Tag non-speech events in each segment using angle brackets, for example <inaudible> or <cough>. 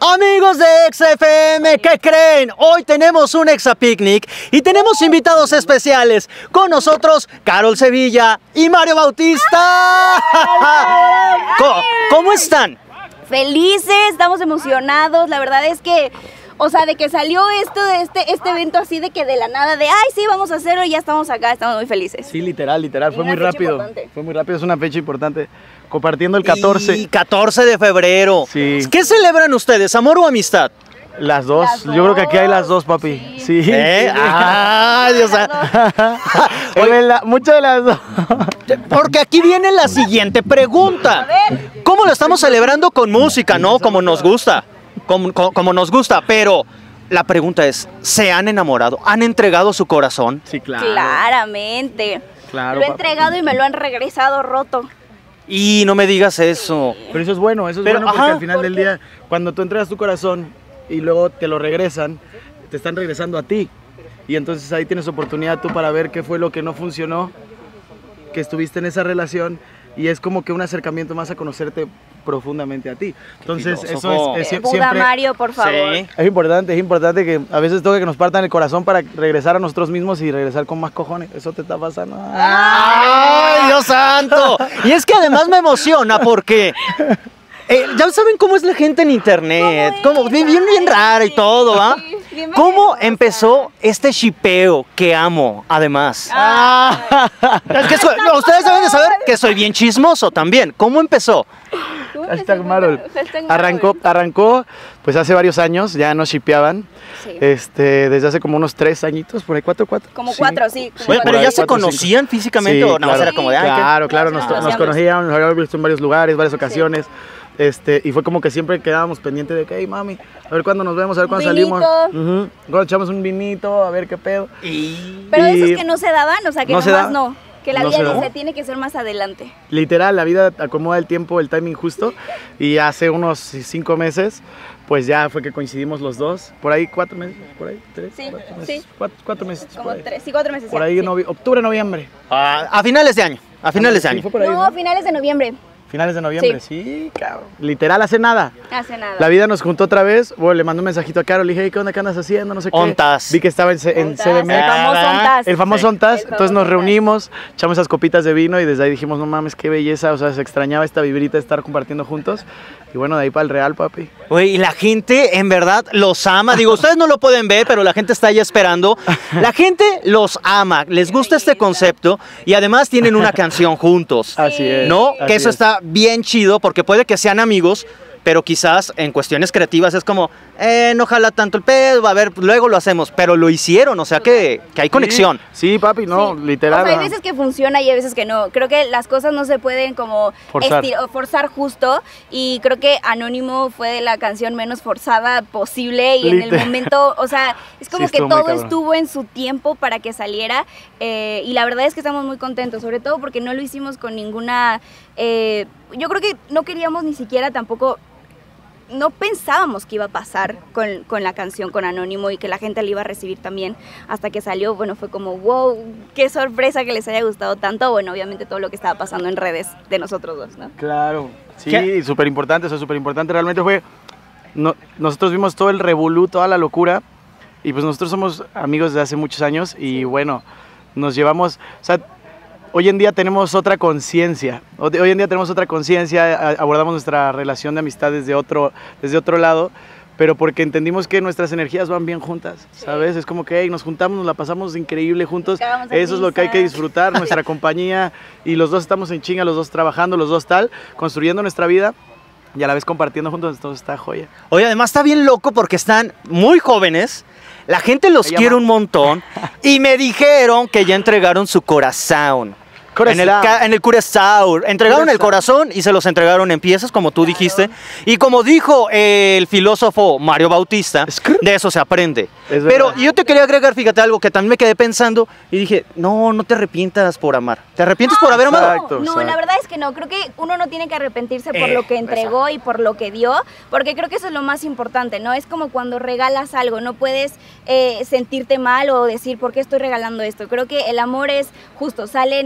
Amigos de XFM, ¿qué creen? Hoy tenemos un Exa Picnic y tenemos invitados especiales. Con nosotros, Carol Sevilla y Mario Bautista. ¿Cómo, cómo están? Felices, estamos emocionados. La verdad es que, o sea, de que salió esto de este, este evento así de que de la nada, de ay, sí, vamos a hacerlo y ya estamos acá, estamos muy felices. Sí, literal, literal, fue muy rápido. importante. Fue muy rápido, es una fecha importante. Compartiendo el 14, Y 14 de febrero. Sí. ¿Qué celebran ustedes, amor o amistad? las dos. Las Yo creo que aquí hay las dos, dos, papi. sí. Sí. ¿Eh? Ay, Dios <laughs> mucho de las dos. Porque aquí viene la siguiente pregunta. ¿Cómo lo estamos celebrando con música, no? Como nos gusta. Como, co- como nos gusta. Pero la pregunta es, ¿se han enamorado? ¿Han entregado su corazón? Sí, claro. Claramente. Claro, lo he entregado y me lo han regresado roto. Y no me digas eso. Pero eso es bueno, eso es Pero, bueno porque ajá, al final ¿por del día, cuando tú entregas tu corazón y luego te lo regresan, te están regresando a ti. Y entonces ahí tienes oportunidad tú para ver qué fue lo que no funcionó, que estuviste en esa relación y es como que un acercamiento más a conocerte profundamente a ti. Entonces eso es, es Buda siempre... Mario, por favor. Sí. Es importante, es importante que a veces toca que nos partan el corazón para regresar a nosotros mismos y regresar con más cojones. Eso te está pasando. ¡Ay, Dios santo! <laughs> Y es que además me emociona porque... eh, ya saben cómo es la gente en internet, ¿Cómo como bien, bien, rara y todo, ¿ah? Bien ¿Cómo empezó este shipeo que amo, además? Ah. Es que soy- no, ustedes deben de saber que soy bien chismoso también. ¿Cómo empezó? ¿Cómo Hashtag? Marol. Hashtag Marol. Arrancó, arrancó, pues hace varios años, ya nos shipeaban. Sí. Este, desde hace como unos tres añitos, por ahí cuatro, cuatro. Como cuatro, sí. como Oye, por pero ya se cuatro, cinco. conocían físicamente Sí, o nada más claro. era como de, ¿qué? Claro, claro, nos, nos conocíamos, nos habíamos visto en varios lugares, varias ocasiones. Este, y fue como que siempre quedábamos pendientes de que, hey mami, a ver cuándo nos vemos, a ver cuándo salimos. vinito. Ujú. Cuando echamos un vinito, a ver qué pedo. Y- Pero Y- esos que no se daban, o sea, que No se nomás da. no. Que la No vida se dice, tiene que ser más adelante. Literal, la vida acomoda el tiempo, el timing justo. Y hace unos cinco meses, pues ya fue que coincidimos los dos. Por ahí cuatro meses, por ahí tres, Sí, cuatro meses. sí. Cuatro, cuatro meses. Como por ahí. tres, sí, cuatro meses. Por ya, ahí, sí. novi- octubre, noviembre. Ah, a finales de año, a finales de Sí, año. fue por ahí, No, ¿no? finales de noviembre. Finales de noviembre, Sí. sí, cabrón. Literal, hace nada. Hace nada. La vida nos juntó otra vez. Bueno, le mandé un mensajito a Carol. Le dije, hey, ¿qué onda? ¿Qué andas haciendo? No sé qué. Ontas. Vi que estaba en, en Ontas, CDMX. El famoso Ontas. El famoso Sí. Ontas, El entonces nos reunimos, echamos esas copitas de vino y desde ahí dijimos, no mames, qué belleza, o sea, se extrañaba esta vibrita de estar compartiendo juntos. Y bueno, de ahí para el Real, papi. Güey, y la gente en verdad los ama. Digo, ustedes no lo pueden ver, pero la gente está ahí esperando. La gente los ama, les gusta este concepto y además tienen una canción juntos. Así es. ¿No? así Que eso es. está bien chido porque puede que sean amigos, pero quizás en cuestiones creativas es como, eh, no jala tanto el pedo, a ver, luego lo hacemos, pero lo hicieron, o sea que, que hay conexión. Sí, sí, papi, no, Sí. literal. O sea, hay veces que funciona y hay veces que no. Creo que las cosas no se pueden como Forzar. forzar justo. Y creo que Anónimo fue de la canción menos forzada posible. Y en el momento, o sea, <laughs> es como Sí, que todo estuvo en su tiempo para que saliera. eh, y la verdad es que estamos muy contentos, sobre todo porque no lo hicimos con ninguna. eh, yo creo que no queríamos ni siquiera tampoco no pensábamos que iba a pasar con, con la canción, con Anónimo y que la gente la iba a recibir también. Hasta que salió, bueno, fue como, wow, qué sorpresa que les haya gustado tanto. Bueno, obviamente todo lo que estaba pasando en redes de nosotros dos, ¿no? Claro, sí, súper importante, eso es súper importante. Realmente fue, no- nosotros vimos todo el revolú, toda la locura, y pues nosotros somos amigos de hace muchos años y bueno, nos llevamos, o sea, hoy en día tenemos otra conciencia, hoy en día tenemos otra conciencia, abordamos nuestra relación de amistad desde otro, desde otro lado. Pero porque entendimos que nuestras energías van bien juntas, ¿sabes? Es como que hey, nos juntamos, nos la pasamos increíble juntos. Eso es lo que hay que disfrutar, nuestra <laughs> compañía. Y los dos estamos en chinga, los dos trabajando, los dos tal, construyendo nuestra vida y a la vez compartiendo juntos. Entonces está joya. Oye, además está bien loco porque están muy jóvenes. La gente los quiere un montón <laughs> y me dijeron que ya entregaron su corazón. En el, en el Curaçao. Entregaron el corazón y se los entregaron en piezas, como tú dijiste. Y como dijo el filósofo Mario Bautista, de eso se aprende. Es Pero yo te quería agregar, fíjate algo que también me quedé pensando y dije, no, no te arrepientas por amar. ¿Te arrepientes por haber amado? Exacto, no, exacto. la verdad es que no. Creo que uno no tiene que arrepentirse por Eh, lo que entregó y por lo que dio, porque creo que eso es lo más importante, ¿no? Es como cuando regalas algo, no puedes eh, sentirte mal o decir, ¿por qué estoy regalando esto? Creo que el amor es justo, sale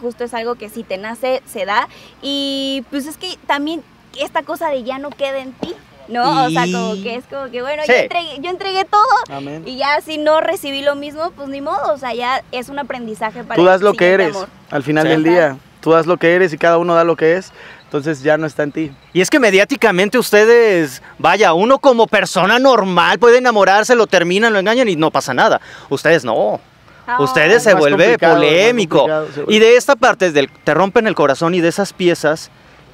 justo es algo que si te nace, se da. Y pues es que también esta cosa de ya no queda en ti. ¿no? O sea, Y- como que es como que, bueno, Sí. yo, entregué, yo entregué todo Amén. y ya si no recibí lo mismo, pues ni modo, o sea, ya es un aprendizaje para Tú el das lo que eres amor. al final Sí. del día. Tú das lo que eres y cada uno da lo que es. Entonces ya no está en ti. Y es que mediáticamente ustedes, vaya, uno como persona normal puede enamorarse, lo terminan, lo engañan y no pasa nada. Ustedes no. Ah, Ustedes se vuelve polémico. complicado, se vuelve. Y de esta parte, del, te rompen el corazón y de esas piezas,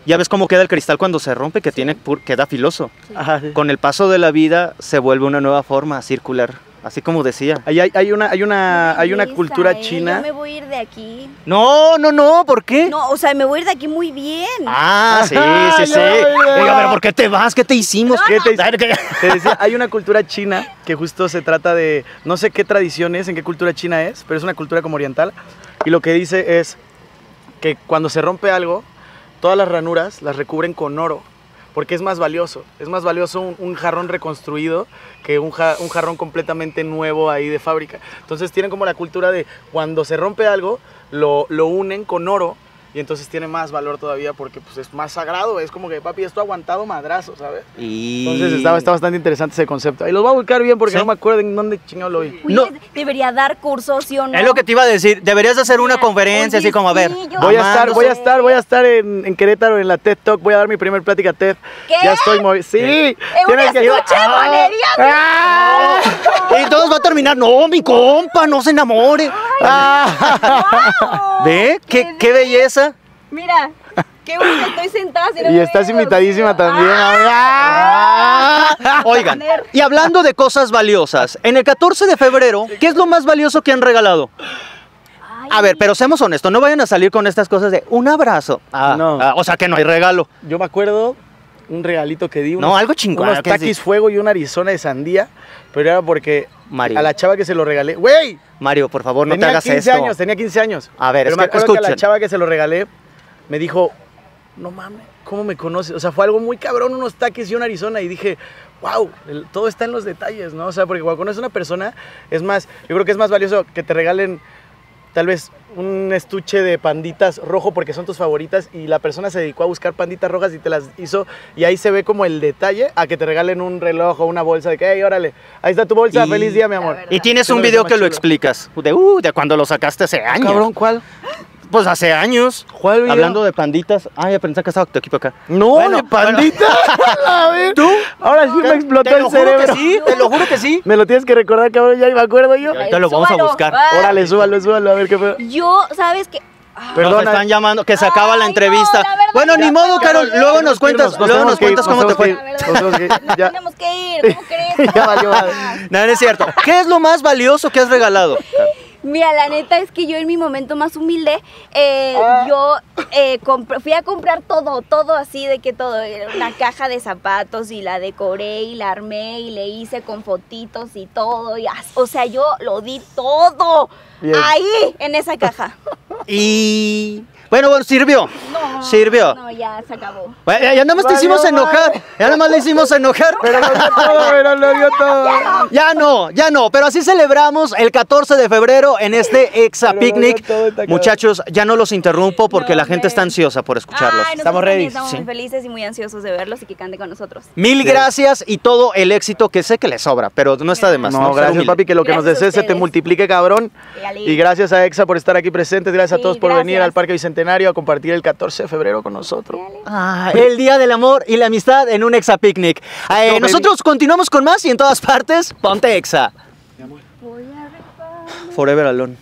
ya ves cómo queda el cristal cuando se rompe, que tiene, pur- queda filoso. Ajá, sí. Con el paso de la vida se vuelve una nueva forma circular, así como decía. Ahí hay, hay una, hay una, hay una cultura ¿eh? china. Yo me voy a ir de aquí. No, no, no, ¿por qué? No, o sea, me voy a ir de aquí muy bien. Ah, sí, sí, sí. Oiga, pero ¿por qué te vas? ¿Qué te hicimos? ¿Qué te <laughs> Te decía, hay una cultura china que justo se trata de, no sé qué tradición es, en qué cultura china es, pero es una cultura como oriental. Y lo que dice es que cuando se rompe algo, todas las ranuras las recubren con oro, porque es más valioso. Es más valioso un, jarrón reconstruido que un, ja- un jarrón completamente nuevo ahí de fábrica. Entonces tienen como la cultura de cuando se rompe algo, lo unen con oro. Y entonces tiene más valor todavía porque pues, es más sagrado. Es como que, papi, esto ha aguantado madrazo, ¿sabes? Y... Entonces está, está bastante interesante ese concepto. Y los voy a buscar bien porque Sí. no me acuerdo en dónde chingado lo vi. No. Debería dar cursos, ¿sí o no? Es lo que te iba a decir. Deberías de hacer una conferencia oye, así como, a ver, sí, Voy a estar, voy a estar, voy a estar en, en Querétaro en la TED Talk. Voy a dar mi primer plática TED. ¿Qué? Ya estoy muy. Sí. ¡En un tienes que- ¡Ah! monerías! ¡Ah! Y todos no, mi compa, no se enamore. ¡Wow! <laughs> ¿Ve? ¿Qué, qué belleza? Mira, qué bonito estoy sentada. si no Y estás invitadísima dormido. también. Ah, ¡Ah! Oigan, y hablando de cosas valiosas, en el 14 de febrero, ¿qué es lo más valioso que han regalado? ay, A ver, pero seamos honestos, no vayan a salir con estas cosas de un abrazo. Ah, No. ah, o sea que no hay regalo. Yo me acuerdo un regalito que di. No, unos- algo chingón, Unos taquis fuego y una Arizona de sandía. Pero era porque Mario. a la chava que se lo regalé. ¡Güey! Mario, por favor, no tenía te hagas 15 esto. años, tenía 15 años. A ver, Pero es me que- acuerdo que a la chava que se lo regalé me dijo, no mames, ¿cómo me conoces? O sea, fue algo muy cabrón, unos taquis y una Arizona. Y dije, wow, el- todo está en los detalles, ¿no? O sea, porque cuando conoces a una persona, es más, yo creo que es más valioso que te regalen tal vez un estuche de panditas rojo porque son tus favoritas y la persona se dedicó a buscar panditas rojas y te las hizo y ahí se ve como el detalle a que te regalen un reloj o una bolsa de que, hey, órale, ahí está tu bolsa, Y- feliz día, mi amor. Y tienes un video que lo explicas. De, uh, de cuando lo sacaste hace años. Cabrón, ¿cuál? Pues hace años. ¿Cuál video? Hablando de panditas. Ay, ya pensé que estaba tu equipo acá. No, Bueno, de pandita. <laughs> A ver. ¿Tú? Ahora sí me explotó te el lo juro cerebro. que sí, te lo juro que sí. Me lo tienes que recordar, cabrón, ya me acuerdo yo. Ay, Ahorita lo vamos a buscar. Ah, Órale, súbalo, súbalo, a ver qué pedo. Yo, ¿sabes qué? Ah, Perdona. Nos están llamando, que se acaba la Ay, entrevista. no, la verdad bueno, ni modo, fue. Carol. Luego nos cuentas, luego nos ir, cuentas cómo te fue. tenemos que ir, Nos ya. tenemos que ir, ¿cómo crees? <laughs> Ya valió. No, no es cierto. ¿Qué es lo más valioso que has regalado? <laughs> Mira, la neta es que yo en mi momento más humilde, eh, Ah. yo eh, fui a comprar todo, todo así de que todo, era una caja de zapatos y la decoré y la armé y le hice con fotitos y todo, y o sea, yo lo di todo Bien. ahí en esa caja. <laughs> Y. Bueno, bueno, sirvió. No, Sirvió. No, ya se acabó. Bueno, ya, ya nada más te hicimos enojar. Ya nada más le hicimos enojar. <laughs> Pero lo dio todo, pero lo dio todo. Ya no, ya no, pero así celebramos el 14 de febrero en este Exa Picnic. Muchachos, ya no los interrumpo porque No, la gente está ansiosa por escucharlos. Ay, Estamos ready. Estamos Sí. muy felices y muy ansiosos de verlos y que cante con nosotros. Mil Sí. gracias y todo el éxito que sé que les sobra, pero no está de más. No, gracias humilde. papi, que lo que nos desees se te multiplique, cabrón. Y gracias a EXA por estar aquí presentes, gracias a todos por venir al Parque Bicentenario a compartir el 14 de febrero con nosotros. Ah, el día del amor y la amistad en un Exa Picnic. Eh, No, nosotros continuamos con más y en todas partes, ponte Exa. Forever Alone.